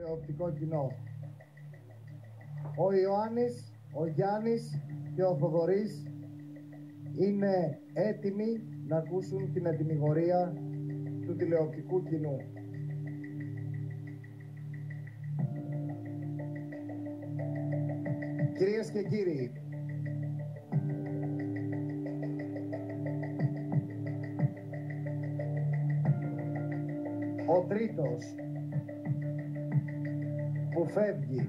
τηλεοπτικό κοινό. Ο Ιωάννης, ο Γιάννης και ο Θοδωρής είναι έτοιμοι να ακούσουν την ετοιμιγορία του τηλεοπτικού κοινού. Κυρίες και κύριοι, ο τρίτος που φεύγει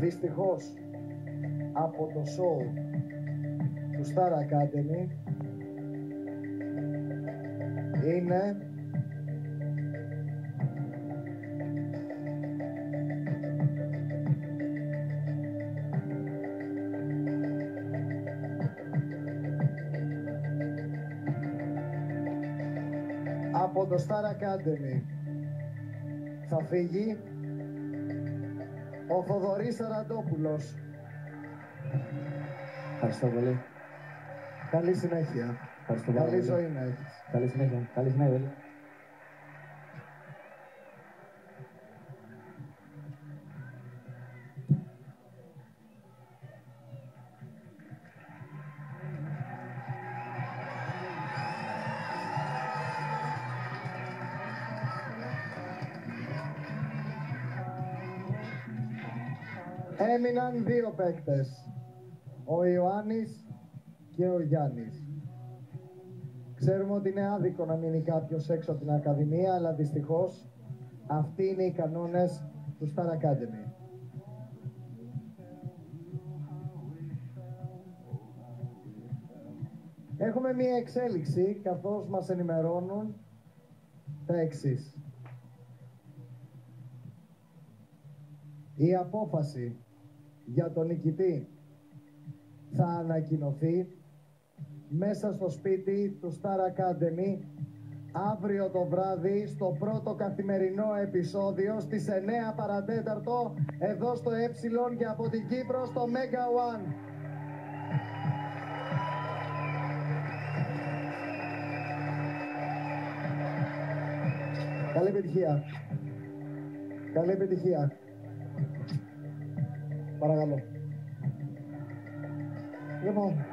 δυστυχώς από το show του Star Academy είναι από το Star Academy θα φύγει ο Θοδωρής Σαραντόπουλος. Ευχαριστώ πολύ. Καλή συνέχεια. Ευχαριστώ πάρα Καλή πολύ. ζωή να έχεις. Καλή συνέχεια. Καλή συνέχεια. Έμειναν δύο παίκτες. Ο Ιωάννης και ο Γιάννης. Ξέρουμε ότι είναι άδικο να μείνει κάποιος έξω από την Ακαδημία, αλλά δυστυχώς αυτοί είναι οι κανόνες του Star Academy. Έχουμε μία εξέλιξη καθώς μας ενημερώνουν τα εξής. Η απόφαση για τον νικητή θα ανακοινωθεί μέσα στο σπίτι του Star Academy αύριο το βράδυ στο πρώτο καθημερινό επεισόδιο στις 9 παρατέταρτο εδώ στο Ε και από την Κύπρο στο Mega One. Καλή επιτυχία. Καλή επιτυχία. Bora, galera. E.